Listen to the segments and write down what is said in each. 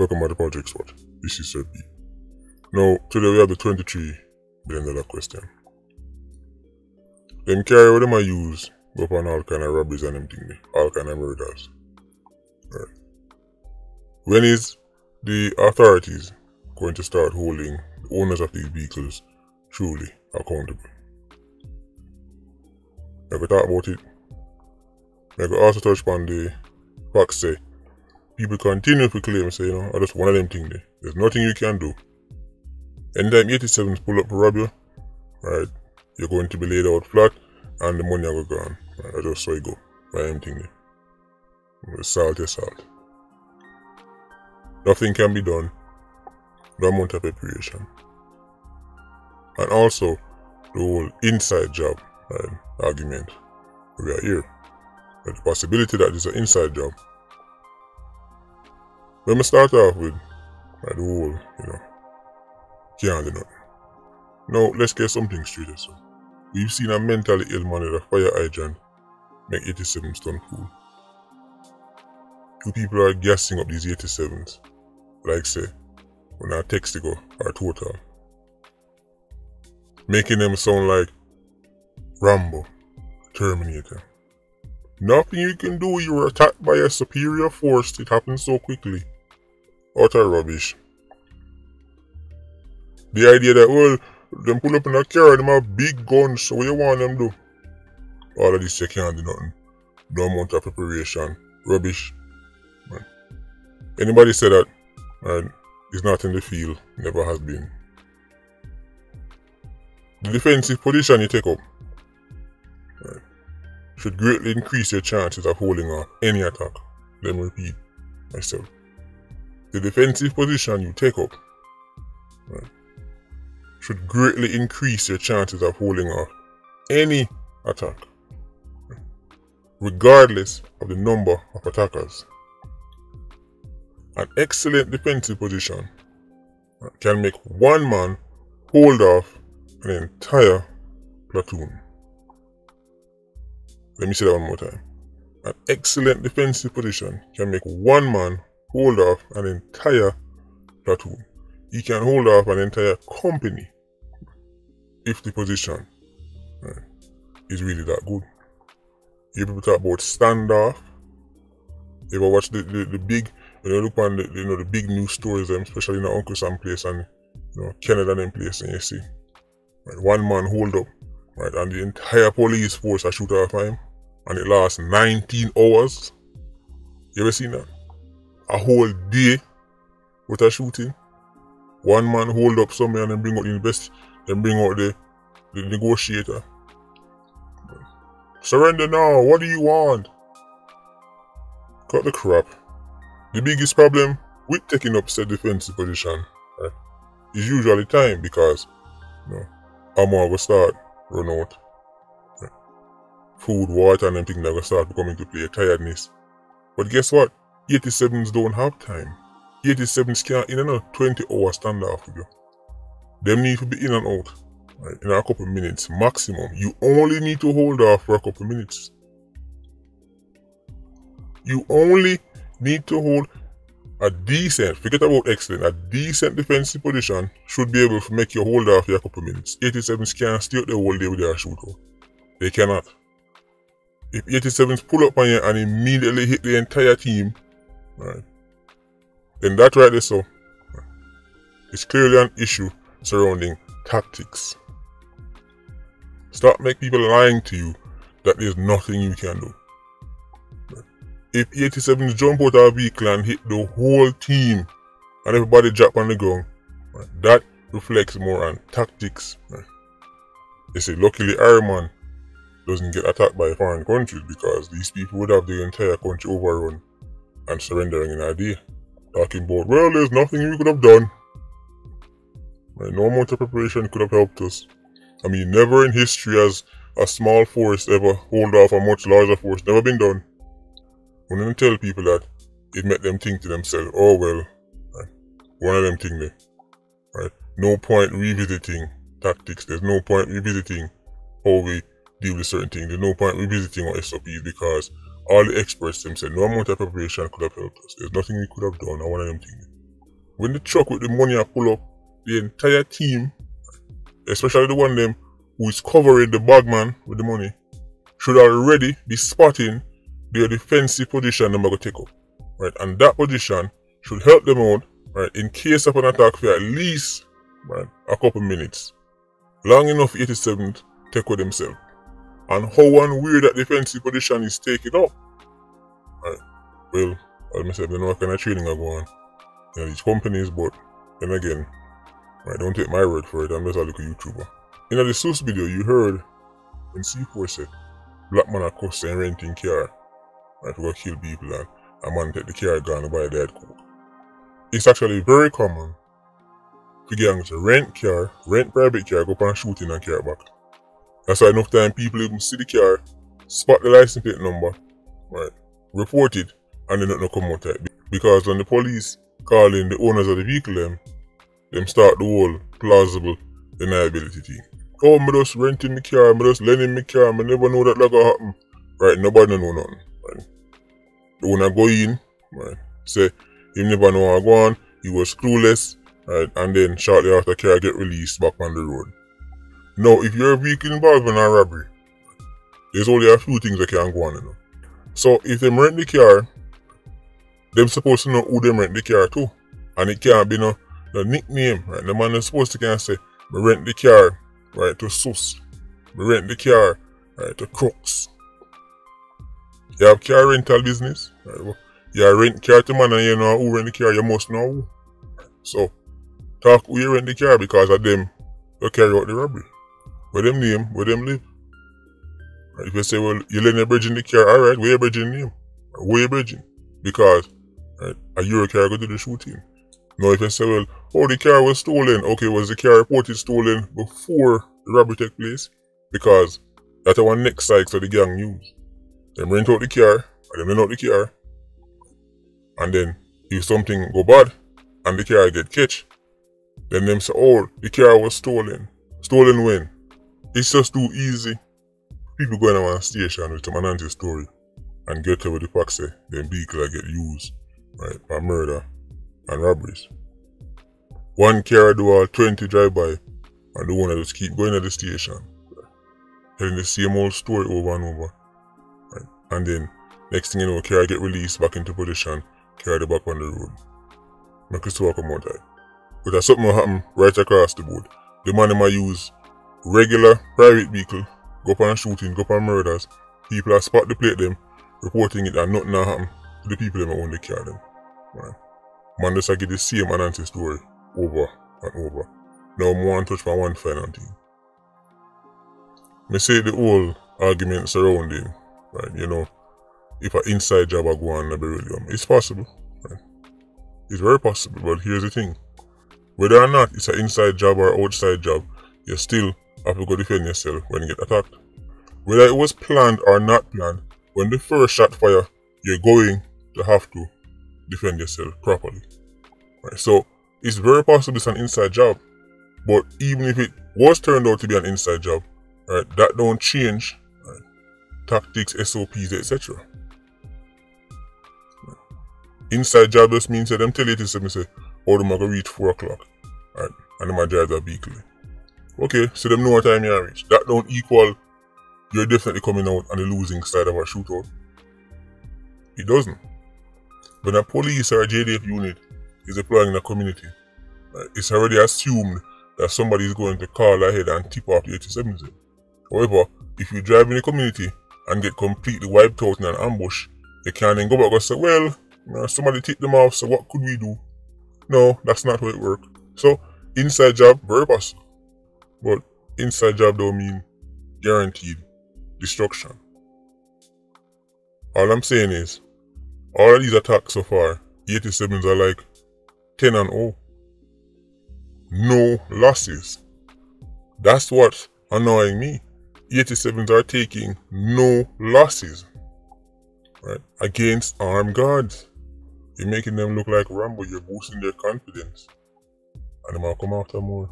Welcome to Politricks Watch. This is B. Now, today we have the 23 billion dollar question. Them carry what them I use go upon all kind of robberies and them thing, all kind of murders. Right. When is the authorities going to start holding the owners of these vehicles truly accountable? I could talk about it. I could also touch upon the fact say eh? People continue to claim say, you know, I just one of them things there. There's nothing you can do. Anytime 87s pull up to rob you, right, you're going to be laid out flat and the money will go gone. Right, I just saw it go. By them thing there. Salt is salt. Nothing can be done. No amount of preparation. And also the whole inside job right, argument. We are here. The possibility that it's an inside job. Let me start off with right, the whole, you know, can't do nothing. Now let's get something straight so. We've seen a mentally ill man with a fire hydrant make 87 stone cool. Two people are gassing up these 87s. Like say, when our text go are total. Making them sound like Rambo, Terminator. Nothing you can do, you were attacked by a superior force, it happened so quickly. Utter rubbish. The idea that, well, them pull up in a car, them have big guns, so what you want them do? All of this you can't do nothing. No amount of preparation. Rubbish. Man. Anybody say that, man, is not in the field, never has been. The defensive position you take up right, should greatly increase your chances of holding off any attack. Let me repeat myself. The defensive position you take up right, should greatly increase your chances of holding off any attack, regardless of the number of attackers. An excellent defensive position can make one man hold off an entire platoon. Let me say that one more time. An excellent defensive position can make one man hold off an entire platoon. He can hold off an entire company if the position right, is really that good. You people talk about standoff. You ever watch the, the, the big, when you look on the, you know, the big news stories, especially in Uncle Sam place and you know, Canada and place, and you see right, one man hold up, right, and the entire police force are shoot off him, and it lasts 19 hours. You ever seen that? A whole day with a shooting. One man hold up somewhere and then bring out the best, then bring out the, the negotiator. Surrender now, what do you want? Cut the crap. The biggest problem with taking up said defensive position right, is usually time because you know, ammo will start run out. Right. Food, water, and them things that will start becoming to play tiredness. But guess what? 87s don't have time. 87s can't in and out 20 hour standoff you. Them need to be in and out right, in a couple minutes maximum. You only need to hold off for a couple minutes. You only need to hold a decent, forget about excellent, a decent defensive position should be able to make you hold off for a couple minutes. 87s can't stay out the whole day with their shootout. They cannot. If 87s pull up on you and immediately hit the entire team, right, then that right there so it's clearly an issue surrounding tactics. Stop making people lying to you that there's nothing you can do. If 87 jump out of a vehicle and hit the whole team and everybody drop on the ground, that reflects more on tactics. They say luckily Ironman doesn't get attacked by foreign countries because these people would have the entire country overrun and surrendering an a day. Talking about, well, there's nothing you could have done. Right, no amount of preparation could have helped us. I mean, never in history has a small force ever hold off a much larger force. Never been done. When I tell people that, it made them think to themselves, oh well, right, one of them thing there. Right? No point revisiting tactics. There's no point revisiting how we deal with certain things. There's no point revisiting our SOPs because all the experts them said no amount of preparation could have helped us. There's nothing we could have done or one of them things. when the truck with the money I pull up, the entire team, especially the one them who is covering the bagman with the money, should already be spotting their defensive position they're going to take up. Right? And that position should help them out, right, in case of an attack for at least right, a couple minutes. Long enough 87th take with themselves. And how one weird that defensive position is taken up. Right. Well, I said, I know what kind of training I go on. Know, these companies, but then again, right, don't take my word for it, I'm just a little YouTuber. In the Sus video, you heard when C4 said, Black man are costing renting car, right, to go kill people and a man take the car gone and buy dead coke. It's actually very common for gangs to rent car, rent private car, go up and shoot in a car back. That's why enough time people even see the car, spot the license plate number, right, report it, and then not come out it. Because when the police call in the owners of the vehicle them, them start the whole plausible deniability thing. Oh, me just renting the car, me just lending me car, me never know that that gonna happen. Right, nobody know nothing. Right. The owner go in, right, say, he never know how go on, he was clueless, right, and then shortly after car get released back on the road. Now, if you're a vehicle involved in a robbery, there's only a few things that can go on, you know. So, if them rent the car, them supposed to know who them rent the car to. And it can't be no, no nickname, right? The man is supposed to can say, me rent the car, right, to Sus. Me rent the car, right, to Crooks. You have car rental business, right? You rent car to man and you know who rent the car, you must know who. So, talk who you rent the car because of them you carry out the robbery. Where them name, where them live. If you say, well, you're letting a bridge in the car, alright, where you bridging name? Where you bridging? Because right, a Euro car go to the shooting. Now if you say, well, oh, the car was stolen. Okay, was the car reported stolen before the robbery took place? Because that's one next site for the gang use. Them rent out the car, and them rent out the car, and then if something go bad, and the car get catch, then them say, oh, the car was stolen. Stolen when? It's just too easy. People going to one station with an anti story and get to where the facts say, then vehicle get used, right, for murder and robberies. One car do all 20 drive by and the owner just keep going at the station, telling the same old story over and over. Right? And then next thing you know, car get released back into position, carry the back on the road. Make us talk about that. But that's something will happen right across the board. The man might use regular private vehicle, go up on shooting, go up on murders. People are spot the plate them, reporting it and nothing happen to the people that own the car them. Right. Man just get the same Anansi story over and over. Now I want to touch my one final thing. Me say the whole argument surrounding, right, you know, if an inside job I go on the beryllium, it's possible. Right? It's very possible, but here's the thing. Whether or not it's an inside job or outside job, you're still have to go defend yourself when you get attacked. Whether it was planned or not planned, when the first shot fire, you're going to have to defend yourself properly. Right? So it's very possible it's an inside job. But even if it was turned out to be an inside job, right, that don't change right, tactics, SOPs, etc. Inside job just means that them tell you to say, oh, to reach 4 o'clock. Right? And them drive that vehicle. Okay, so them know what time you reach. That don't equal you're definitely coming out on the losing side of a shootout. It doesn't. When a police or a JDF unit is deploying in a community, uh, it's already assumed that somebody is going to call ahead and tip off the 87 However, if you drive in the community and get completely wiped out in an ambush, you can't then go back and say, well, you know, somebody tipped them off, so what could we do? No, that's not how it works. So, inside job, very possible. But inside job don't mean guaranteed destruction. All I'm saying is, all of these attacks so far, 87s are like 10 and 0. No losses. That's what's annoying me. 87s are taking no losses. Right? Against armed guards. You're making them look like Rambo, you're boosting their confidence. And they might come after more.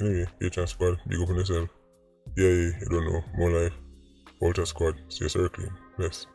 Anyway, Patreon squad, big up on yourself. Yeah, yeah, you don't know. More life. Walter squad, stay circling. Yes.